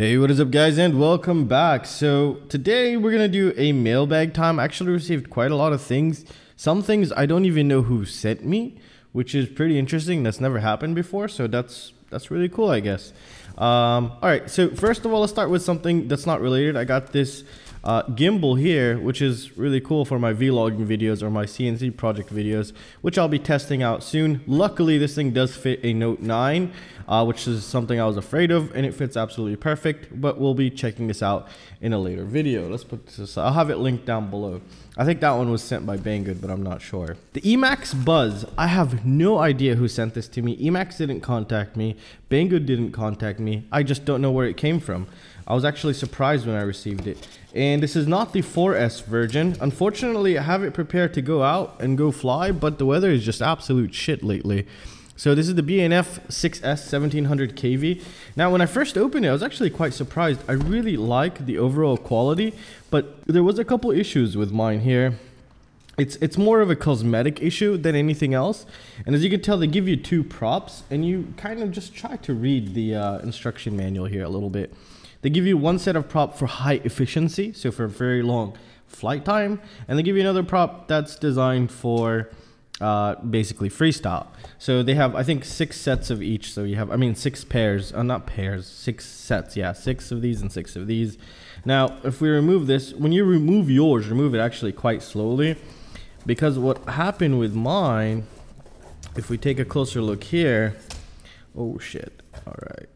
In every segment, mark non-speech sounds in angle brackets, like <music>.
Hey, what is up guys and welcome back. So today we're going to do a mailbag time. I actually received quite a lot of things. Some things I don't even know who sent me, which is pretty interesting. That's never happened before. So that's that's really cool, I guess. Um, all right, so first of all, let's start with something that's not related. I got this uh, gimbal here, which is really cool for my vlogging videos or my CNC project videos, which I'll be testing out soon. Luckily, this thing does fit a Note 9, uh, which is something I was afraid of, and it fits absolutely perfect, but we'll be checking this out in a later video. Let's put this, aside. I'll have it linked down below. I think that one was sent by Banggood, but I'm not sure. The Emax Buzz, I have no idea who sent this to me. Emax didn't contact me. Banggood didn't contact me. I just don't know where it came from. I was actually surprised when I received it. And this is not the 4S version. Unfortunately, I have it prepared to go out and go fly, but the weather is just absolute shit lately. So this is the B&F 6S 1700 kV. Now, when I first opened it, I was actually quite surprised. I really like the overall quality, but there was a couple issues with mine here. It's, it's more of a cosmetic issue than anything else. And as you can tell, they give you two props, and you kind of just try to read the uh, instruction manual here a little bit. They give you one set of prop for high efficiency, so for very long flight time, and they give you another prop that's designed for uh, basically freestyle. So they have, I think, six sets of each. So you have, I mean, six pairs, uh, not pairs, six sets. Yeah, six of these and six of these. Now, if we remove this, when you remove yours, remove it actually quite slowly. Because what happened with mine, if we take a closer look here, oh shit, all right.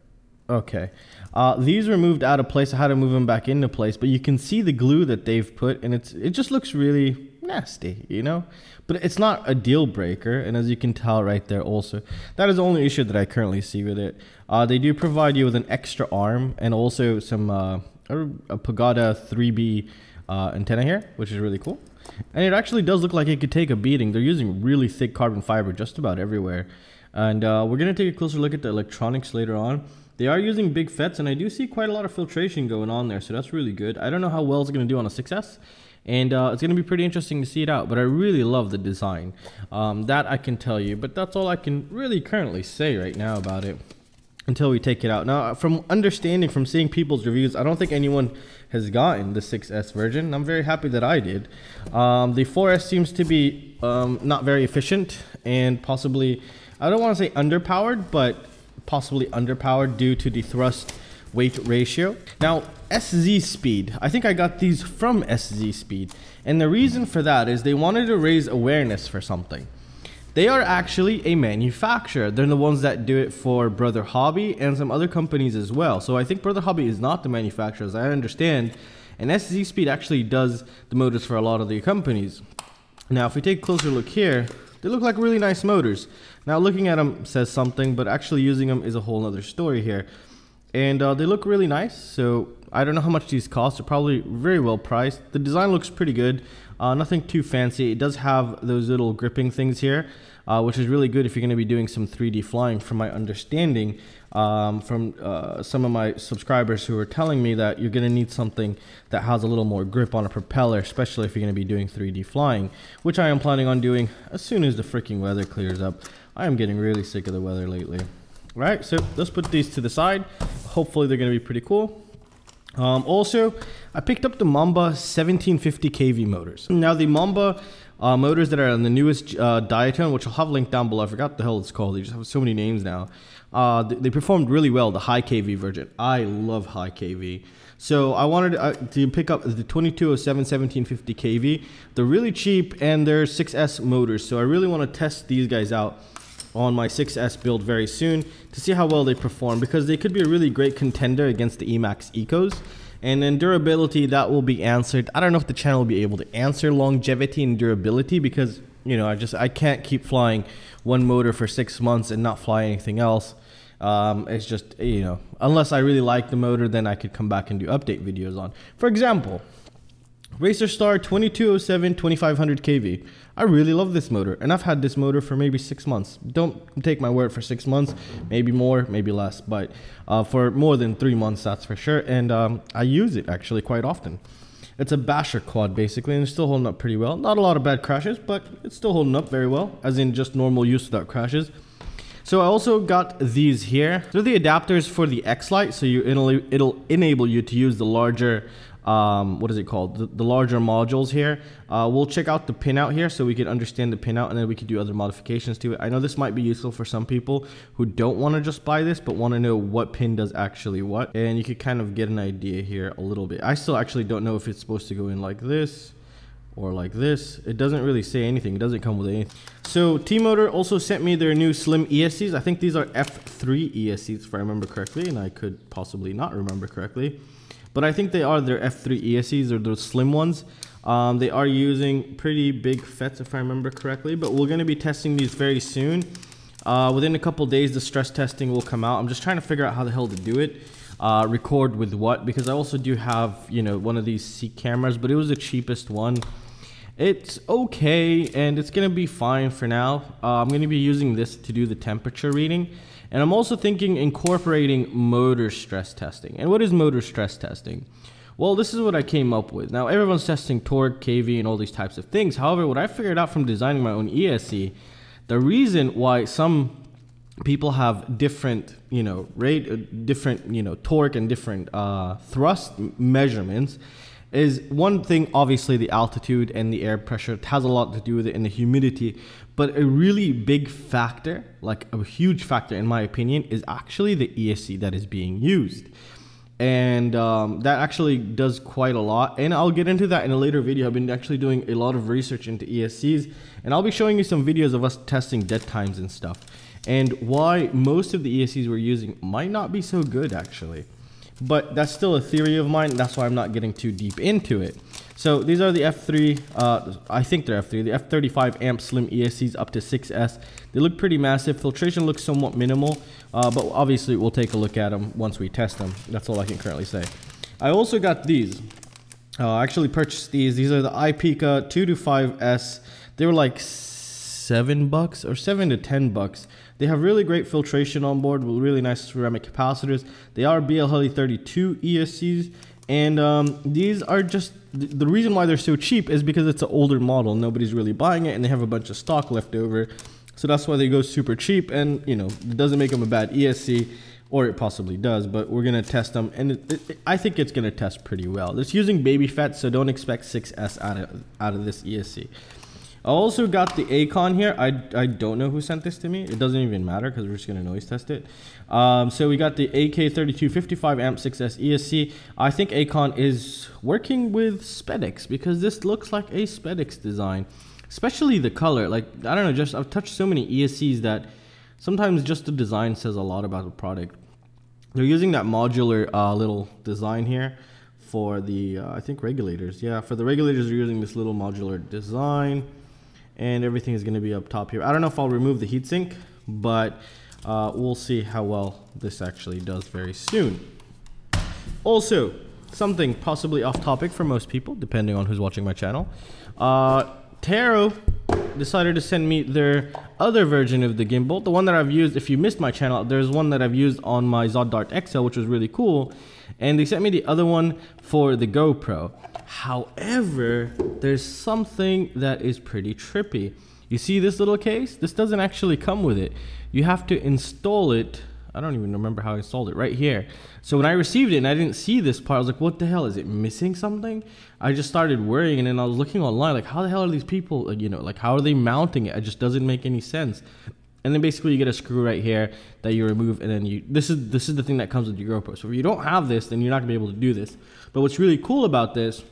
Okay. Uh, these were moved out of place. I had to move them back into place, but you can see the glue that they've put, and it's it just looks really nasty, you know. But it's not a deal breaker, and as you can tell right there, also that is the only issue that I currently see with it. Uh, they do provide you with an extra arm and also some uh, a, a Pagoda 3B uh, antenna here, which is really cool. And it actually does look like it could take a beating. They're using really thick carbon fiber just about everywhere. And uh, we're going to take a closer look at the electronics later on. They are using big FETs, and I do see quite a lot of filtration going on there, so that's really good. I don't know how well it's going to do on a 6S, and uh, it's going to be pretty interesting to see it out, but I really love the design. Um, that I can tell you, but that's all I can really currently say right now about it until we take it out. Now, from understanding, from seeing people's reviews, I don't think anyone has gotten the 6S version. I'm very happy that I did. Um, the 4S seems to be um, not very efficient and possibly, I don't want to say underpowered, but possibly underpowered due to the thrust weight ratio. Now, SZ Speed, I think I got these from SZ Speed. And the reason for that is they wanted to raise awareness for something. They are actually a manufacturer. They're the ones that do it for Brother Hobby and some other companies as well. So I think Brother Hobby is not the manufacturer, as I understand. And SZ Speed actually does the motors for a lot of the companies. Now, if we take a closer look here, they look like really nice motors. Now looking at them says something, but actually using them is a whole other story here. And uh, they look really nice. So I don't know how much these cost. They're probably very well priced. The design looks pretty good. Uh, nothing too fancy. It does have those little gripping things here uh, which is really good if you're going to be doing some 3D flying. From my understanding, um, from uh, some of my subscribers who are telling me that you're going to need something that has a little more grip on a propeller, especially if you're going to be doing 3D flying, which I am planning on doing as soon as the freaking weather clears up. I am getting really sick of the weather lately. Right, so let's put these to the side. Hopefully they're going to be pretty cool. Um, also, I picked up the Mamba 1750 kV motors. Now the Mamba uh, motors that are on the newest uh, Diatone, which I'll have linked down below. I forgot the hell it's called. They just have so many names now. Uh, they, they, performed really well, the high KV version. I love high KV. So I wanted uh, to pick up the 2207 1750 kV. They're really cheap and they're 6S motors. So I really want to test these guys out on my 6S build very soon to see how well they perform because they could be a really great contender against the Emax Ecos. And then durability, that will be answered. I don't know if the channel will be able to answer longevity and durability because, you know, I just, I can't keep flying one motor for six months and not fly anything else. Um, it's just, you know, unless I really like the motor, then I could come back and do update videos on. For example, Racerstar 2207 2500 kV. I really love this motor, and I've had this motor for maybe six months. Don't take my word for six months, maybe more, maybe less, but uh, for more than three months, that's for sure. And um, I use it actually quite often. It's a basher quad basically, and it's still holding up pretty well. Not a lot of bad crashes, but it's still holding up very well, as in just normal use without crashes. So I also got these here. They're the adapters for the X-Lite, so you it'll, enable you to use the larger um, what is it called? The, the larger modules here. Uh, we'll check out the pinout here so we can understand the pinout and then we can do other modifications to it. I know this might be useful for some people who don't want to just buy this but want to know what pin does actually what. And you could kind of get an idea here a little bit. I still actually don't know if it's supposed to go in like this or like this. It doesn't really say anything. It doesn't come with anything. So T-Motor also sent me their new slim ESCs. I think these are F3 ESCs if I remember correctly and I could possibly not remember correctly but I think they are their F3 ESCs or those slim ones. Um, they are using pretty big FETs if I remember correctly, but we're going to be testing these very soon. Uh, within a couple days, the stress testing will come out. I'm just trying to figure out how the hell to do it. Uh, record with what, because I also do have, you know, one of these C cameras, but it was the cheapest one. It's okay, and it's to be fine for now. Uh, I'm to be using this to do the temperature reading. And I'm also thinking incorporating motor stress testing. And what is motor stress testing? Well, this is what I came up with. Now, everyone's testing torque, KV, and all these types of things. However, what I figured out from designing my own ESC, the reason why some people have different, you know, rate, uh, different, you know, torque and different uh, thrust measurements is one thing obviously the altitude and the air pressure it has a lot to do with it and the humidity but a really big factor like a huge factor in my opinion is actually the esc that is being used. And um, that actually does quite a lot and i'll get into that in a later video. I've been actually doing a lot of research into escs and i'll be showing you some videos of us testing dead times and stuff. And why most of the escs we're using might not be so good actually but that's still a theory of mine. That's why I'm not getting too deep into it. So these are the F3, uh, I think they're F3, the F35 amp slim ESCs up to 6S. They look pretty massive. Filtration looks somewhat minimal, uh, but obviously we'll take a look at them once we test them. That's all I can currently say. I also got these. Uh, I actually purchased these. These are the iPeaka 2 to 5S. They were like 7 bucks or 7 to 10 bucks. They have really great filtration on board with really nice ceramic capacitors. They are BLHeli32 ESCs, and um, these are just the reason why they're so cheap is because it's an older model. Nobody's really buying it, and they have a bunch of stock left over. So that's why they go super cheap, and you know it doesn't make them a bad ESC, or it possibly does. But we're gonna test them, and it, it, I think it's gonna test pretty well. It's using baby FET, so don't expect 6S out of out of this ESC. I also got the Aikon here. I, I don't know who sent this to me. It doesn't even matter because we're just going to noise test it. Um, so we got the AK3255 AMP 6S ESC. I think Aikon is working with Spedix because this looks like a Spedix design. Especially the color. Like, I don't know, just I've touched so many ESCs that sometimes just the design says a lot about the product. They're using that modular uh, little design here for the, uh, I think, regulators. Yeah, for the regulators, they're using this little modular design and everything is going to be up top here. I don't know if I'll remove the heatsink, but uh, we'll see how well this actually does very soon. Also, something possibly off topic for most people, depending on who's watching my channel. Uh, Tarot decided to send me their other version of the gimbal, the one that I've used. If you missed my channel, there's one that I've used on my ZOHD Dart XL, which was really cool. And they sent me the other one for the GoPro. However, there's something that is pretty trippy. You see this little case? This doesn't actually come with it. You have to install it. I don't even remember how I installed it right here. So when I received it and I didn't see this part, I was like, what the hell? Is it missing something? I just started worrying and then I was looking online, like, how the hell are these people, you know, like, how are they mounting it? It just doesn't make any sense. And then basically you get a screw right here that you remove and then you, this is, this is the thing that comes with your GoPro. So if you don't have this, then you're not gonna be able to do this. But what's really cool about this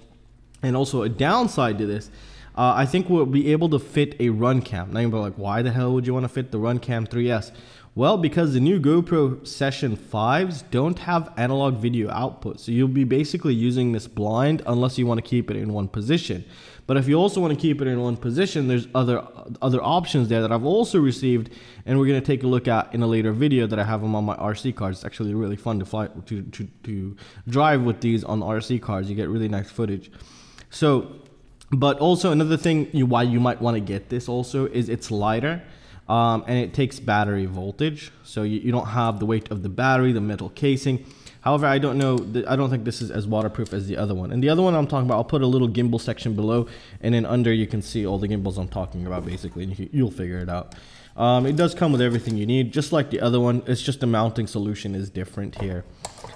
and also a downside to this, uh, I think we'll be able to fit a RunCam. Now you're like, why the hell would you want to fit the RunCam 3S? Well, because the new GoPro Session 5s don't have analog video output. So you'll be basically using this blind unless you want to keep it in one position. But if you also want to keep it in one position, there's other other options there that I've also received, and we're going to take a look at in a later video that I have them on my RC cars. It's actually really fun to fly to, to, to drive with these on RC cars. You get really nice footage. So, but also another thing you, why you might want to get this also is it's lighter. Um, and it takes battery voltage, so you, you don't have the weight of the battery, the metal casing. However, I don't know, I don't think this is as waterproof as the other one. And the other one I'm talking about, I'll put a little gimbal section below, and then under you can see all the gimbals I'm talking about basically, and you, will figure it out. Um, it does come with everything you need, just like the other one. It's just the mounting solution is different here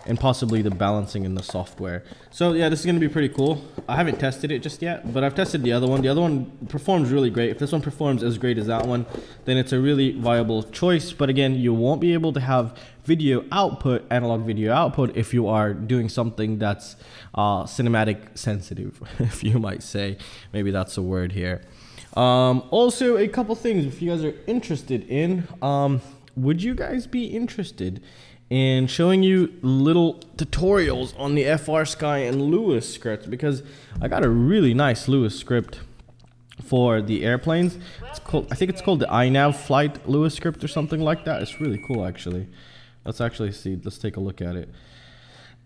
and possibly the balancing in the software. So yeah, this is gonna be pretty cool. I haven't tested it just yet, but I've tested the other one. The other one performs really great. If this one performs as great as that one, then it's a really viable choice. But again, you won't be able to have video output, analog video output, if you are doing something that's uh, cinematic sensitive, <laughs> if you might say. Maybe that's a word here. Um, also, a couple things if you guys are interested in, um, would you guys be interested and showing you little tutorials on the FrSky and Lua scripts because I got a really nice Lua script for the airplanes. It's called, I think it's called the iNav flight Lua script or something like that. It's really cool actually. Let's actually see. Let's take a look at it.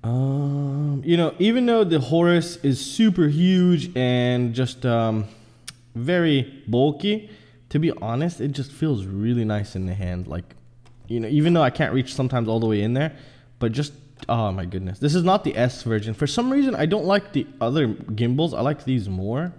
Um, you know, even though the Horus is super huge and just um, very bulky, to be honest, it just feels really nice in the hand. Like you know, even though I can't reach sometimes all the way in there, but just oh my goodness, this is not the S version. For some reason, I don't like the other gimbals. I like these more.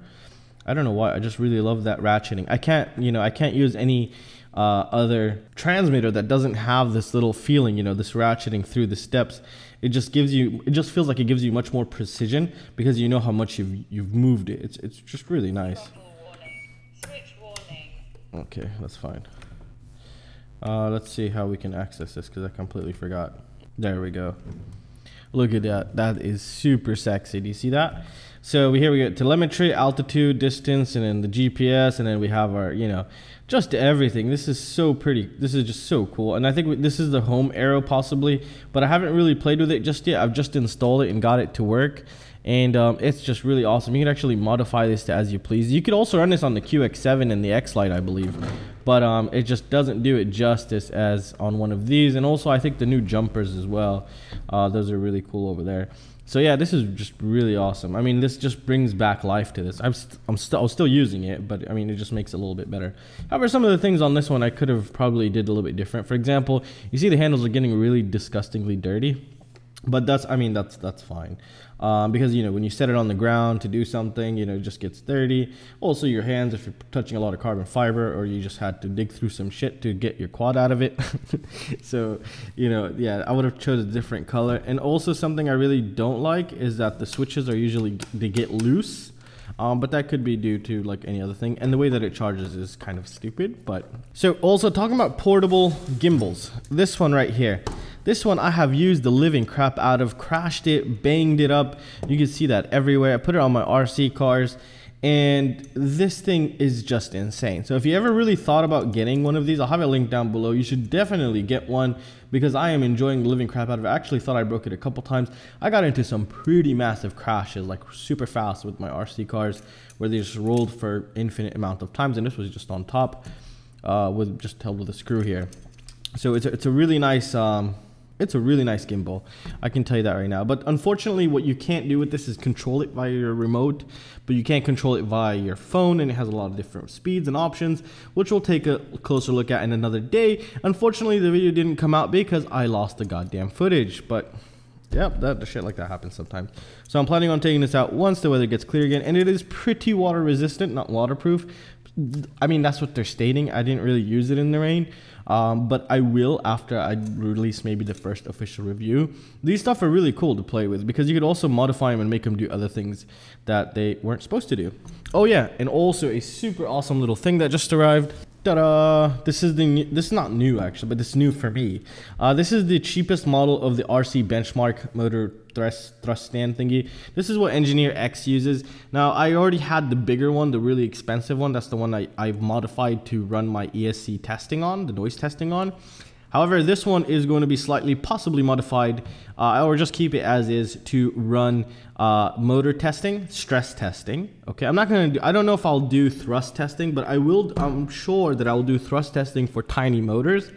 I don't know why. I just really love that ratcheting. I can't, you know, I can't use any uh, other transmitter that doesn't have this little feeling, you know, this ratcheting through the steps. It just gives you, it just feels like it gives you much more precision because you know how much you've you've moved it. It's it's just really nice. Okay, that's fine. Uh, let's see how we can access this because I completely forgot. There we go. Look at that. That is super sexy. Do you see that? So we, here we get telemetry, altitude, distance, and then the GPS, and then we have our, you know, just everything. This is so pretty. This is just so cool. And I think this is the home arrow possibly, but I haven't really played with it just yet. I've just installed it and got it to work and um, it's just really awesome. You can actually modify this to as you please. You could also run this on the QX7 and the X-Lite, I believe, but um, it just doesn't do it justice as on one of these. And also, I think the new jumpers as well. Uh, those are really cool over there. So yeah, this is just really awesome. I mean, this just brings back life to this. I'm st I'm still still using it, but I mean, it just makes it a little bit better. However, some of the things on this one I could have probably did a little bit different. For example, you see the handles are getting really disgustingly dirty but that's i mean that's that's fine um, because you know when you set it on the ground to do something you know it just gets dirty also your hands if you're touching a lot of carbon fiber or you just had to dig through some shit to get your quad out of it <laughs> so you know yeah i would have chose a different color and also something i really don't like is that the switches are usually they get loose um, but that could be due to like any other thing. And the way that it charges is kind of stupid, but. So also talking about portable gimbals, this one right here. This one I have used the living crap out of, crashed it, banged it up. You can see that everywhere. I put it on my RC cars and this thing is just insane. So if you ever really thought about getting one of these, I'll have a link down below. You should definitely get one because I am enjoying the living crap out of it. I actually thought I broke it a couple times. I got into some pretty massive crashes, like super fast with my RC cars, where they just rolled for infinite amount of times, and this was just on top uh, with just held with a screw here. So it's a, it's a really nice um, it's a really nice gimbal. I can tell you that right now. But unfortunately, what you can't do with this is control it via your remote, but you can't control it via your phone, and it has a lot of different speeds and options, which we'll take a closer look at in another day. Unfortunately, the video didn't come out because I lost the goddamn footage, but Yep, that the shit like that happens sometimes. So I'm planning on taking this out once the weather gets clear again, and it is pretty water resistant, not waterproof. I mean, that's what they're stating. I didn't really use it in the rain, um, but I will after I release maybe the first official review. These stuff are really cool to play with because you could also modify them and make them do other things that they weren't supposed to do. Oh yeah, and also a super awesome little thing that just arrived. Ta-da! This is the this is not new actually, but this is new for me. Uh, this is the cheapest model of the RC benchmark motor thrust thrust stand thingy. This is what Engineer X uses. Now I already had the bigger one, the really expensive one. That's the one I, I've modified to run my ESC testing on, the noise testing on. However, this one is going to be slightly possibly modified uh, or just keep it as is to run uh, motor testing, stress testing. Okay, I'm not going to do, I don't know if I'll do thrust testing, but I will, I'm sure that I will do thrust testing for tiny motors.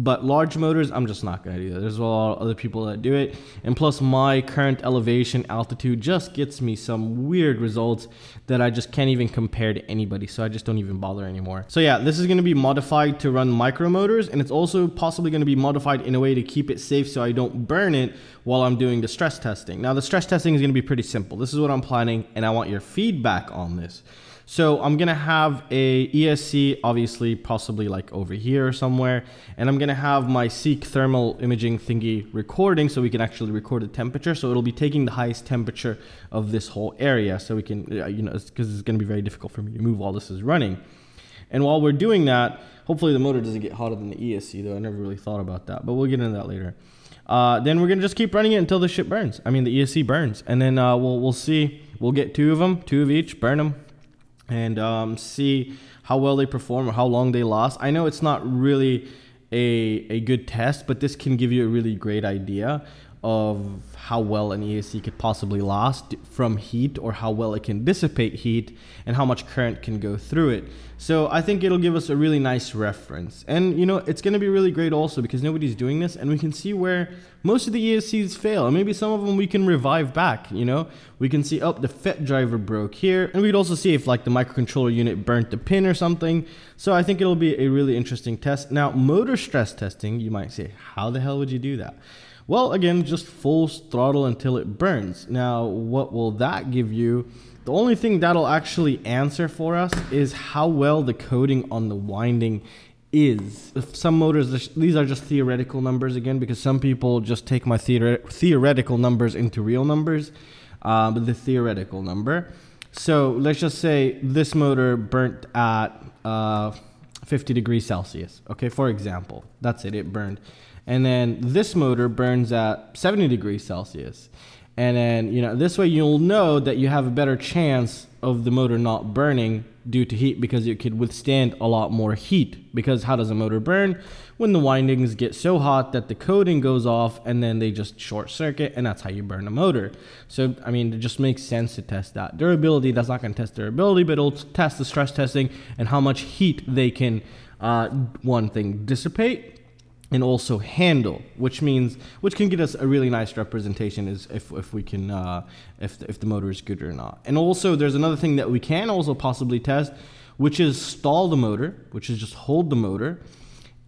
But large motors, I'm just not gonna do that. There's a lot of other people that do it. And plus my current elevation altitude just gets me some weird results that I just can't even compare to anybody. So I just don't even bother anymore. So yeah, this is gonna be modified to run micro motors and it's also possibly gonna be modified in a way to keep it safe so I don't burn it while I'm doing the stress testing. Now the stress testing is gonna be pretty simple. This is what I'm planning and I want your feedback on this. So I'm gonna have a ESC, obviously, possibly like over here somewhere, and I'm gonna have my Seek thermal imaging thingy recording so we can actually record the temperature. So it'll be taking the highest temperature of this whole area, so we can, you know, because it's gonna be very difficult for me to move while this is running. And while we're doing that, hopefully the motor doesn't get hotter than the ESC, though I never really thought about that, but we'll get into that later. Uh, then we're gonna just keep running it until the shit burns. I mean, the ESC burns, and then uh, we'll we'll see. We'll get two of them, two of each, burn them, and um, see how well they perform or how long they last. I know it's not really a, a good test, but this can give you a really great idea of how well an ESC could possibly last from heat or how well it can dissipate heat and how much current can go through it. So I think it'll give us a really nice reference. And you know, it's going to be really great also because nobody's doing this and we can see where most of the ESCs fail. And maybe some of them we can revive back, you know? We can see, oh, the FET driver broke here. And we'd also see if like the microcontroller unit burnt the pin or something. So I think it'll be a really interesting test. Now, motor stress testing, you might say, how the hell would you do that? Well, again, just full throttle until it burns. Now, what will that give you? The only thing that'll actually answer for us is how well the coating on the winding is. If some motors, these are just theoretical numbers again, because some people just take my theore theoretical numbers into real numbers, uh, but the theoretical number. So let's just say this motor burnt at uh, 50 degrees Celsius. Okay, for example, that's it, it burned. And then this motor burns at 70 degrees Celsius. And then, you know, this way you'll know that you have a better chance of the motor not burning due to heat because it could withstand a lot more heat. Because how does a motor burn? When the windings get so hot that the coating goes off and then they just short circuit and that's how you burn a motor. So, I mean, it just makes sense to test that. Durability, that's not going to test durability, but it'll test the stress testing and how much heat they can, uh, one thing, dissipate and also handle, which means which can get us a really nice representation is if, if we can uh, if if the motor is good or not. And also there's another thing that we can also possibly test, which is stall the motor, which is just hold the motor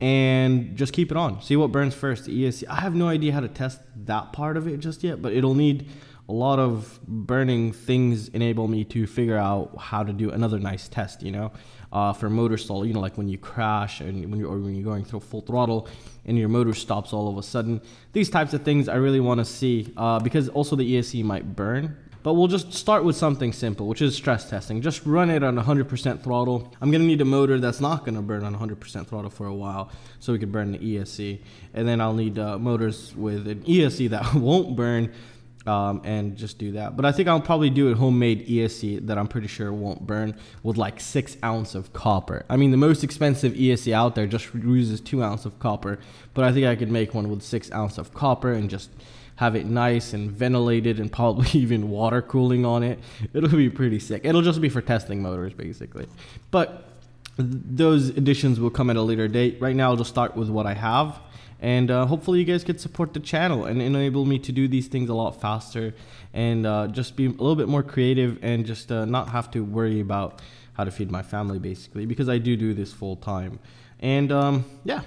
and just keep it on. See what burns first. The ESC. I have no idea how to test that part of it just yet, but it'll need a lot of burning things enable me to figure out how to do another nice test, you know, uh, for motor stall, you know, like when you crash and when you're, or when you're going through full throttle and your motor stops all of a sudden. These types of things I really want to see uh, because also the ESC might burn. But we'll just start with something simple, which is stress testing. Just run it on 100% throttle. I'm gonna need a motor that's not gonna burn on 100% throttle for a while, so we can burn the ESC. And then I'll need uh, motors with an ESC that <laughs> won't burn um, and just do that. But I think I'll probably do a homemade ESC that I'm pretty sure won't burn with like six ounce of copper. I mean, the most expensive ESC out there just uses two ounce of copper, but I think I could make one with six ounce of copper and just have it nice and ventilated and probably <laughs> even water cooling on it. It'll be pretty sick. It'll just be for testing motors basically. But those additions will come at a later date. Right now, I'll just start with what I have and uh, hopefully you guys could support the channel and enable me to do these things a lot faster and uh, just be a little bit more creative and just uh, not have to worry about how to feed my family basically because I do do this full time. And um, yeah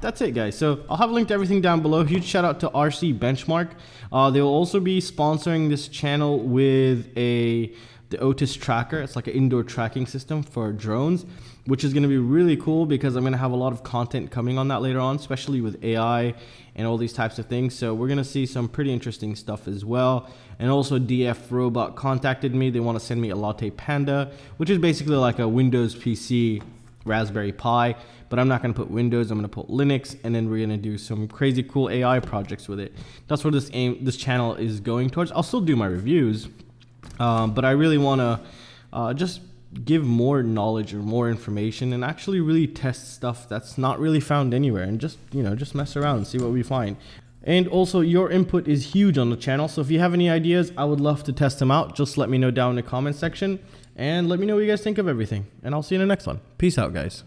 that's it guys. So I'll have a link to everything down below. Huge shout out to RC Benchmark. Uh, they will also be sponsoring this channel with a the Otus tracker it's like an indoor tracking system for drones which is going to be really cool because I'm going to have a lot of content coming on that later on, especially with AI and all these types of things. So we're going to see some pretty interesting stuff as well. And also DFRobot contacted me. They want to send me a LattePanda, which is basically like a Windows PC Raspberry Pi, but I'm not going to put Windows, I'm going to put Linux, and then we're going to do some crazy cool AI projects with it. That's where this aim, this channel is going towards. I'll still do my reviews, um, but I really want to uh, just give more knowledge or more information and actually really test stuff that's not really found anywhere and just you know just mess around and see what we find. And also your input is huge on the channel so if you have any ideas i would love to test them out. Just let me know down in the comment section and let me know what you guys think of everything. And i'll see you in the next one. Peace out guys